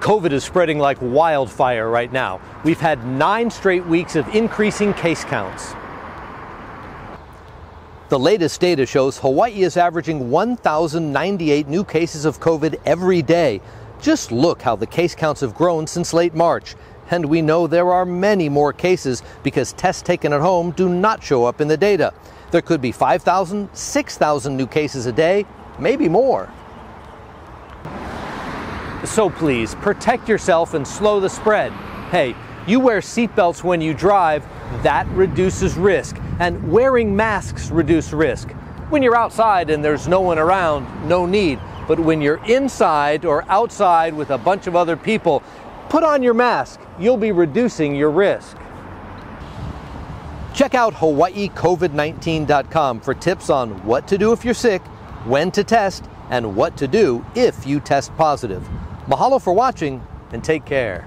COVID is spreading like wildfire right now. We've had nine straight weeks of increasing case counts. The latest data shows Hawaii is averaging 1,098 new cases of COVID every day. Just look how the case counts have grown since late March. And we know there are many more cases because tests taken at home do not show up in the data. There could be 5,000, 6,000 new cases a day, maybe more. So please, protect yourself and slow the spread. Hey, you wear seatbelts when you drive, that reduces risk. And wearing masks reduce risk. When you're outside and there's no one around, no need. But when you're inside or outside with a bunch of other people, put on your mask. You'll be reducing your risk. Check out HawaiiCovid19.com for tips on what to do if you're sick, when to test, and what to do if you test positive. Mahalo for watching and take care.